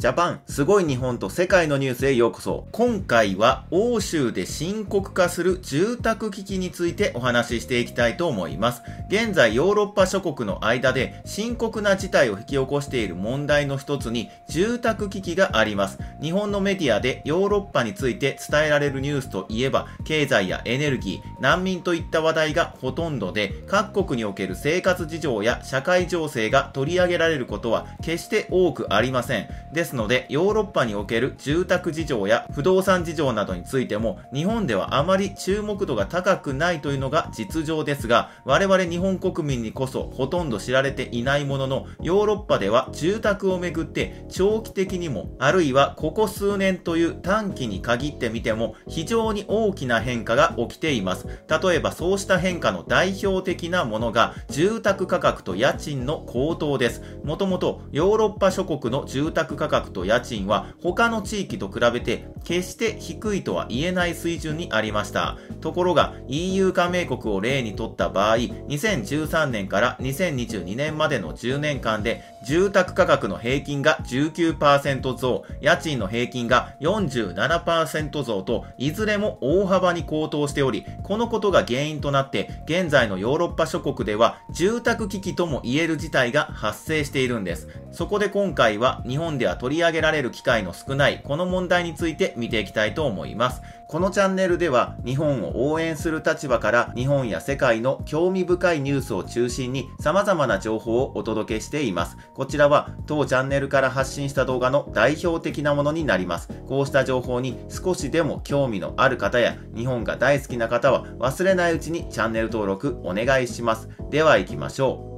ジャパン、すごい日本と世界のニュースへようこそ。今回は欧州で深刻化する住宅危機についてお話ししていきたいと思います。現在ヨーロッパ諸国の間で深刻な事態を引き起こしている問題の一つに住宅危機があります。日本のメディアでヨーロッパについて伝えられるニュースといえば経済やエネルギー、難民といった話題がほとんどで各国における生活事情や社会情勢が取り上げられることは決して多くありません。ですですので、ヨーロッパにおける住宅事情や不動産事情などについても、日本ではあまり注目度が高くないというのが実情ですが、我々日本国民にこそほとんど知られていないものの、ヨーロッパでは住宅をめぐって長期的にも、あるいはここ数年という短期に限ってみても、非常に大きな変化が起きています。例えばそうした変化の代表的なものが、住宅価格と家賃の高騰です。もともとヨーロッパ諸国の住宅価格と家賃は他の地域と比べて決して低いとは言えない水準にありました。ところが EU 加盟国を例にとった場合、2013年から2022年までの10年間で住宅価格の平均が19%増、家賃の平均が47%増と、いずれも大幅に高騰しており、このことが原因となって、現在のヨーロッパ諸国では住宅危機とも言える事態が発生しているんです。そこで今回は日本では取り上げられる機会の少ないこの問題について見ていきたいと思います。このチャンネルでは日本を応援する立場から日本や世界の興味深いニュースを中心に様々な情報をお届けしています。こちらは当チャンネルから発信した動画の代表的なものになります。こうした情報に少しでも興味のある方や日本が大好きな方は忘れないうちにチャンネル登録お願いします。では行きましょう。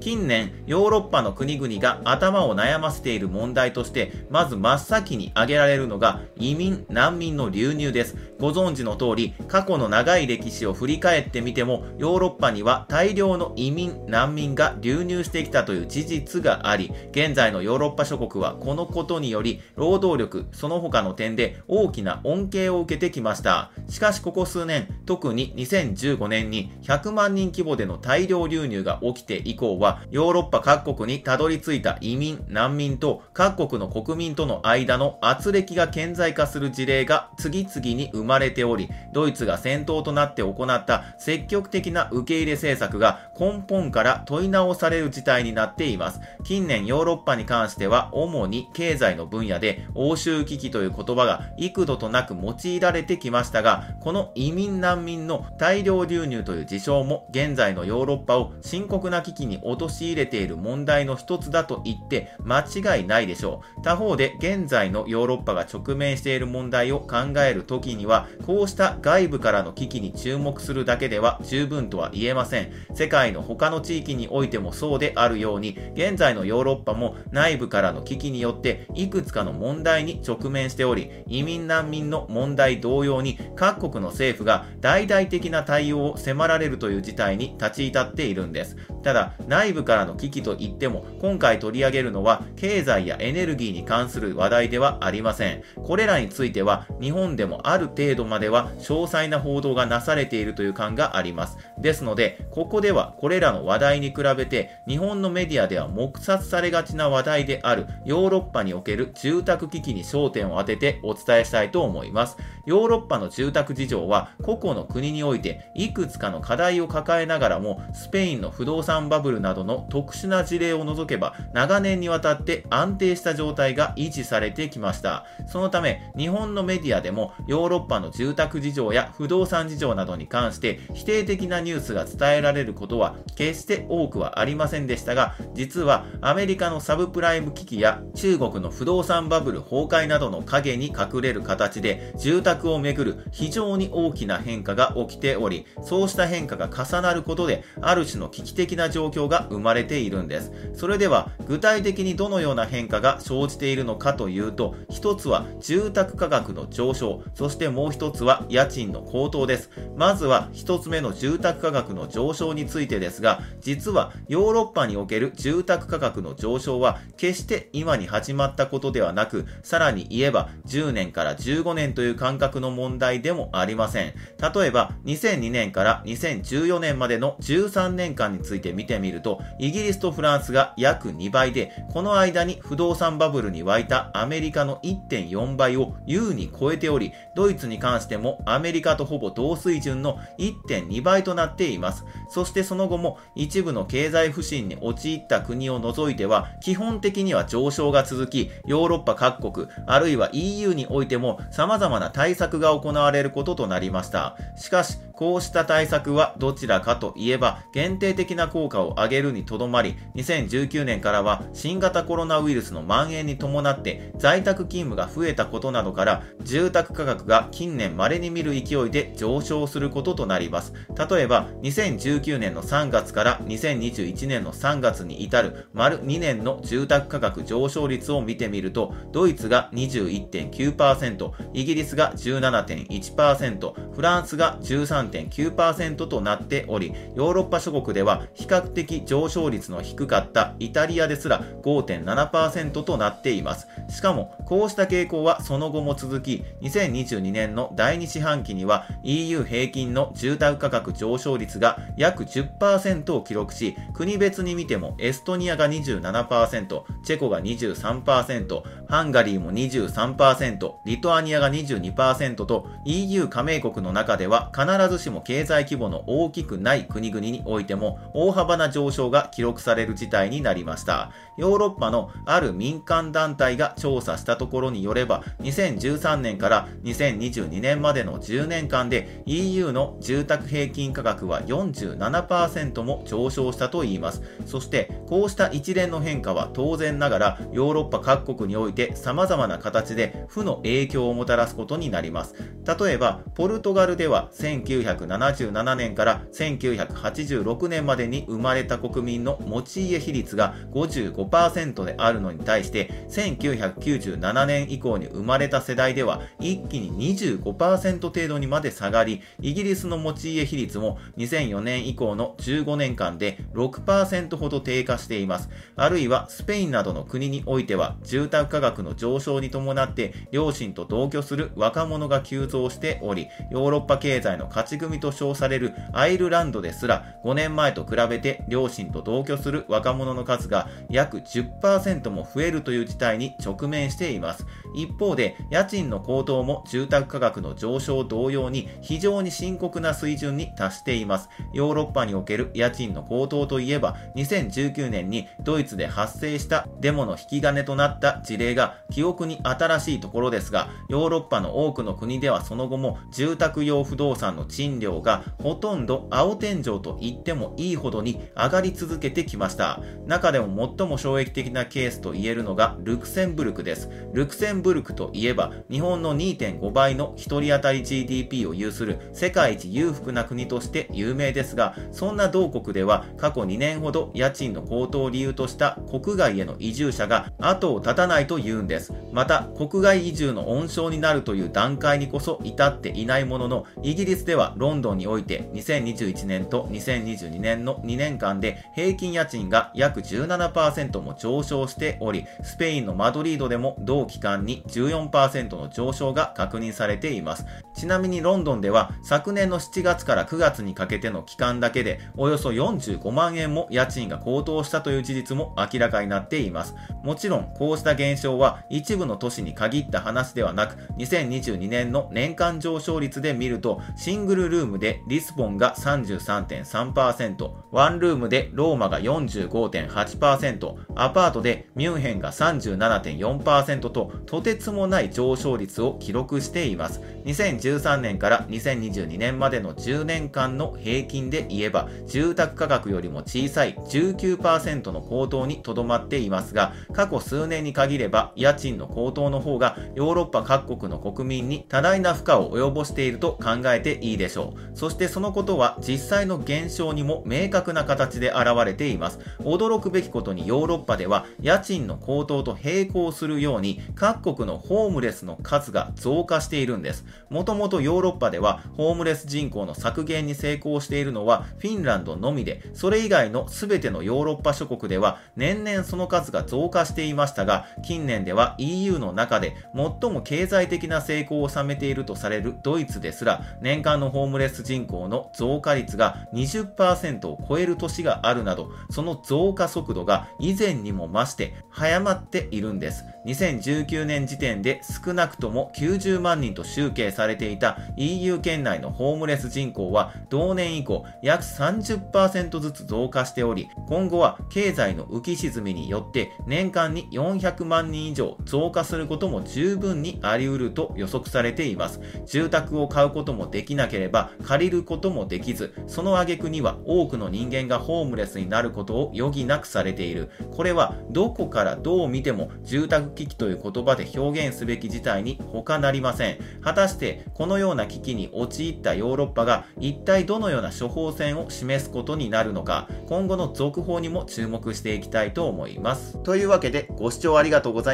近年、ヨーロッパの国々が頭を悩ませている問題として、まず真っ先に挙げられるのが移民、難民の流入です。ご存知の通り、過去の長い歴史を振り返ってみても、ヨーロッパには大量の移民、難民が流入してきたという事実があり、現在のヨーロッパ諸国はこのことにより、労働力、その他の点で大きな恩恵を受けてきました。しかしここ数年、特に2015年に100万人規模での大量流入が起きて以降は、はヨーロッパ各国にたどり着いた移民、難民と各国の国民との間の圧力が顕在化する事例が次々に生まれており、ドイツが先頭となって行った積極的な受け入れ政策が根本から問い直される事態になっています。近年ヨーロッパに関しては主に経済の分野で欧州危機という言葉が幾度となく用いられてきましたが、この移民難民の大量流入という事象も現在のヨーロッパを深刻な危機に陥れている問題の一つだと言って間違いないでしょう。他方で現在のヨーロッパが直面している問題を考えるときには、こうした外部からの危機に注目するだけでは十分とは言えません。世界の他の地域においてもそうであるように、現在のヨーロッパも内部からの危機によっていくつかの問題に直面しており、移民難民の問題同様に各国の政府が大々的な対応を迫られるという事態に立ち至っているんです。ただ、内部からの危機といっても、今回取り上げるのは、経済やエネルギーに関する話題ではありません。これらについては、日本でもある程度までは詳細な報道がなされているという感があります。ですので、ここではこれらの話題に比べて、日本のメディアでは黙殺されがちな話題である、ヨーロッパにおける住宅危機に焦点を当ててお伝えしたいと思います。ヨーロッパの住宅事情は、個々の国において、いくつかの課題を抱えながらも、スペインの不動産バブルなどの特殊な事例を除けば長年にわたって安定した状態が維持されてきました。そのため日本のメディアでもヨーロッパの住宅事情や不動産事情などに関して否定的なニュースが伝えられることは決して多くはありませんでしたが実はアメリカのサブプライム危機や中国の不動産バブル崩壊などの影に隠れる形で住宅をめぐる非常に大きな変化が起きておりそうした変化が重なることである種の危機的な状況が生まれているんです。それでは具体的にどのような変化が生じているのかというと、一つは住宅価格の上昇、そしてもう一つは家賃の高騰です。まずは一つ目の住宅価格の上昇についてですが、実はヨーロッパにおける住宅価格の上昇は決して今に始まったことではなく、さらに言えば10年から15年という間覚の問題でもありません。例えば、2002年から2014年までの13年間について見てみると、イギリスとフランスが約2倍で、この間に不動産バブルに沸いたアメリカの1.4倍を優に超えており、ドイツに関してもアメリカとほぼ同水準の1.2倍となっています。そしてその後も一部の経済不振に陥った国を除いては、基本的には上昇が続き、ヨーロッパ各国、あるいは EU においても様々な対策が行われることとなりました。しかし、こうした対策はどちらかといえば限定的な効果を上げるにとどまり、2019年からは新型コロナウイルスの蔓延に伴って在宅勤務が増えたことなどから住宅価格が近年稀に見る勢いで上昇することとなります。例えば2019年の3月から2021年の3月に至る丸2年の住宅価格上昇率を見てみるとドイツが21.9%、イギリスが17.1%、フランスが13 3.9%となっており、ヨーロッパ諸国では比較的上昇率の低かったイタリアですら5.7%となっています。しかも、こうした傾向はその後も続き、2022年の第2四半期には EU 平均の住宅価格上昇率が約10%を記録し、国別に見てもエストニアが27%、チェコが23%、ハンガリーも23%、リトアニアが22%と EU 加盟国の中では必ずしも経済規模の大きくない国々においても大幅な上昇が記録される事態になりました。ヨーロッパのある民間団体が調査したところによれば、2013年から2022年までの10年間で EU の住宅平均価格は47%も上昇したといいます。そして、こうした一連の変化は当然ながらヨーロッパ各国においてて様々な形で負の影響をもたらすことになります。例えば、ポルトガルでは1977年から1986年までに生まれた国民の持ち家比率が55%であるのに対して1997年以降に生まれた世代では一気に25%程度にまで下がりイギリスの持ち家比率も2004年以降の15年間で6%ほど低下していますあるいはスペインなどの国においては住宅価格の上昇に伴って両親と同居する若者が急増しておりヨーロッパ経済の勝ち組と称されるアイルランドですら5年前と比べて両親と同居する若者の数が約10%も増えるという事態に直面しています。一方で家賃の高騰も住宅価格の上昇同様に非常に深刻な水準に達しています。ヨーロッパにおける家賃の高騰といえば2019年にドイツで発生したデモの引き金となった事例が記憶に新しいところですがヨーロッパの多くの国ではその後も住宅用不動産の賃料がほとんど青天井と言ってもいいほどに上がり続けてきました。中でも最も衝撃的なケースと言えるのがルクセンブルクです。ルクセンブルクといえば日本の2.5倍の1人当たり GDP を有する世界一裕福な国として有名ですが、そんな同国では過去2年ほど家賃の高騰を理由とした国外への移住者が後を絶たないという言うんです。また、国外移住の温床になるという段階にこそ至っていないものの、イギリスではロンドンにおいて2021年と2022年の2年間で平均家賃が約17%も上昇しており、スペインのマドリードでも同期間に14%の上昇が確認されています。ちなみにロンドンでは昨年の7月から9月にかけての期間だけでおよそ45万円も家賃が高騰したという事実も明らかになっています。もちろんこうした現象は一部の都市に限った話ではなく、2022年の年間上昇率で見るとシングルルームでリスボンが33.3%、ワンルームでローマが45.8%、アパートでミュンヘンが37.4%ととてつもない上昇率を記録しています。2013年から2022年までの10年間の平均で言えば、住宅価格よりも小さい19%の高騰にとどまっていますが、過去数年に限れば家賃の高騰の方がヨーロッパ各国の国民に多大な負荷を及ぼしていると考えていいでしょう。そしてそのことは実際の現象にも明確な形で現れています。驚くべきことにヨーロッパでは家賃の高騰と並行するように各国のホームレスの数が増加しているんです。もともとヨーロッパではホームレス人口の削減に成功しているのはフィンランドのみで、それ以外の全てのヨーロッパ諸国では年々その数が増加していましたが、近年年では EU の中で最も経済的な成功を収めているとされるドイツですら年間のホームレス人口の増加率が20%を超える年があるなどその増加速度が以前にも増して早まっているんです。2019年時点で少なくとも90万人と集計されていた EU 圏内のホームレス人口は同年以降約30%ずつ増加しており今後は経済の浮き沈みによって年間に400万人以上増加することも十分にあり得ると予測されています。住宅を買うこともできなければ借りることもできずその挙句には多くの人間がホームレスになることを余儀なくされている。これはどこからどう見ても住宅危機という言葉で表現すべき事態に他なりません。果たしてこのような危機に陥ったヨーロッパが一体どのような処方箋を示すことになるのか。今後の続報にも注目していきたいと思います。というわけでご視聴ありがとうございました。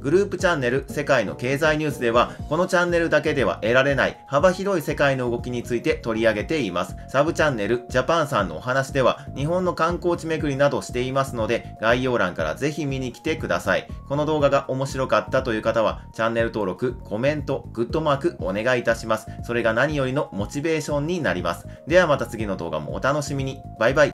グループチャンネル世界の経済ニュースではこのチャンネルだけでは得られない幅広い世界の動きについて取り上げています。サブチャンネルジャパンさんのお話では日本の観光地巡りなどしていますので概要欄からぜひ見に来てください。この動画が面白かったという方はチャンネル登録コメントグッドマークお願いいたします。それが何よりのモチベーションになります。ではまた次の動画もお楽しみに。バイバイ。